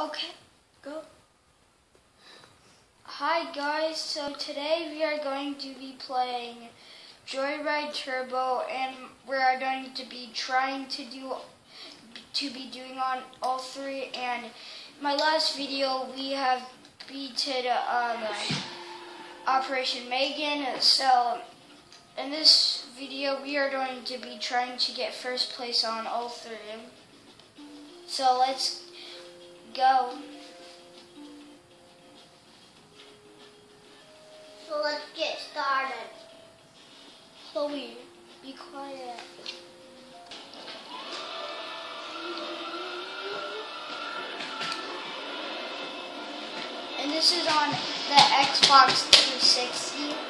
Okay, go. Hi guys, so today we are going to be playing Joyride Turbo and we are going to be trying to do to be doing on all three. And my last video we have beaten um, Operation Megan. So in this video we are going to be trying to get first place on all three. So let's go So let's get started. Chloe, be quiet. And this is on the Xbox 360.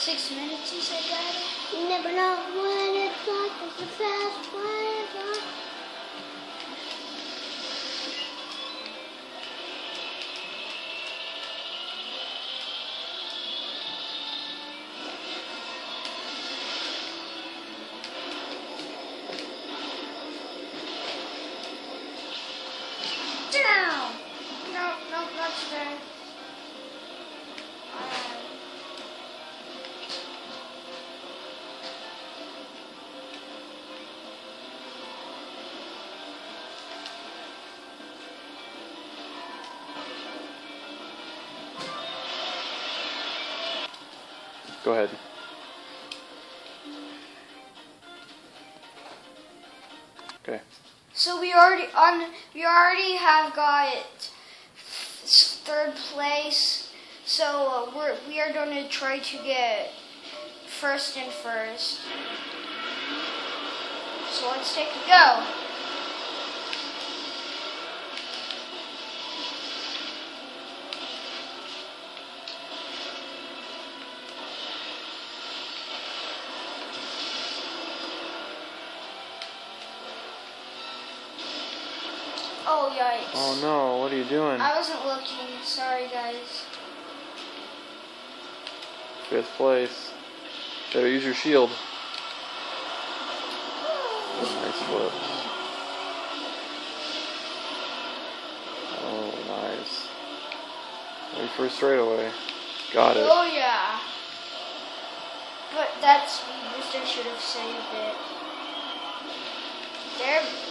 Six minutes, you said, Daddy? You never know when it's like. It's a fast way. Go ahead. Okay. So we already on we already have got third place. So uh, we're we are going to try to get first and first. So let's take a go. Oh yikes! Oh no, what are you doing? I wasn't looking. Sorry guys. Fifth place. Better use your shield. Nice flip. Oh, nice. Wait for a straightaway. Got it. Oh yeah. But that speed booster should have saved it. There.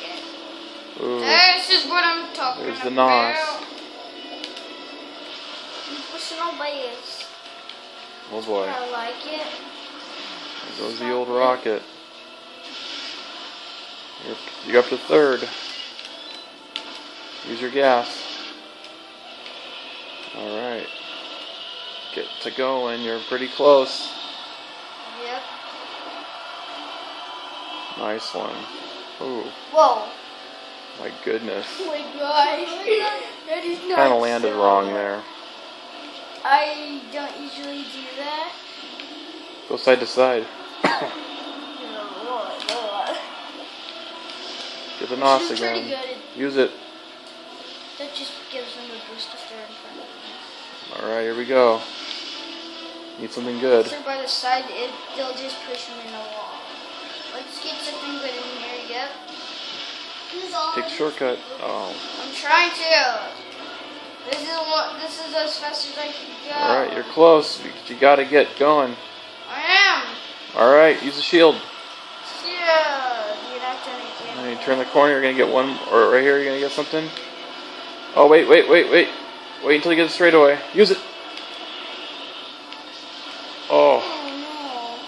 Uh, Ooh. This is what I'm talking There's the about. NOS. Personal bias. Oh boy. I like it. There goes the old rocket. You're, you're up to third. Use your gas. Alright. Get to going. You're pretty close. Yep. Nice one. Ooh, Whoa. My goodness. Oh my gosh. that is not Kind of landed so- wrong there. I don't usually do that. Go side to side. Get the NOS again. Use it. That just gives them a boost if they're in front of me. Alright, here we go. Need something good. So by the side, it, they'll just push them in the wall. Let's get something good in here. Yep. All Take a shortcut. Oh. I'm trying to. This is what. This is as fast as I can go. Alright, you're close. You, you gotta get going. I am. Alright, use the shield. Yeah. You're not doing And anything. you turn the corner, you're gonna get one, or right here, you're gonna get something. Oh, wait, wait, wait, wait. Wait until you get it straight away. Use it. Oh. Oh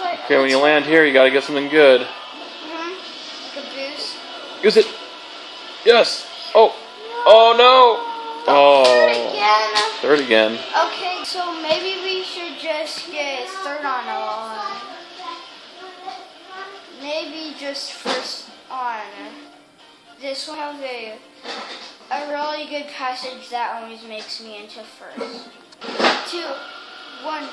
no. Like. Okay, when you land here, you gotta get something good. hmm Like a boost. Use it. Yes. Oh. Oh no. Oh. Again. Third again. Okay, so maybe we should just get third on line. Maybe just first on. This one have a a really good passage that always makes me into first. Two, one.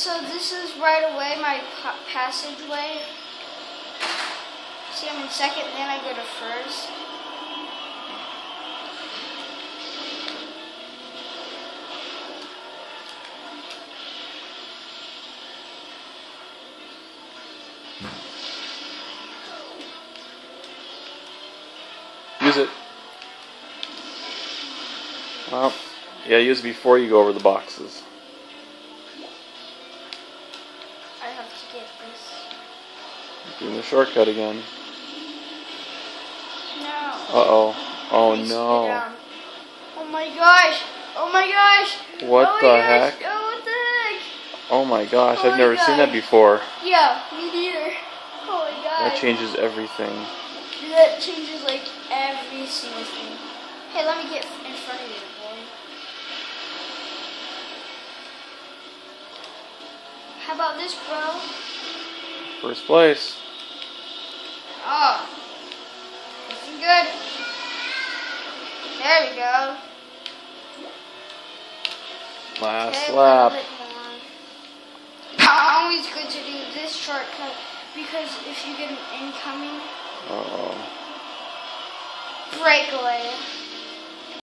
So this is right away my passageway. See, I'm in second, then I go to first. Use it. Well, yeah, use it before you go over the boxes. Doing the shortcut again. No. Uh oh. Oh no. Oh my gosh! Oh my gosh! What oh my the gosh. heck? Oh what the heck? Oh my gosh, Oh I've my never seen that before. Yeah, me neither. Oh my gosh. That changes everything. That changes like every single thing. Hey, let me get in front of you, boy. How about this, bro? First place. Oh. Looking good. There we go. Last Okay, lap. Always good to do this shortcut because if you get an incoming Uh oh. breakaway,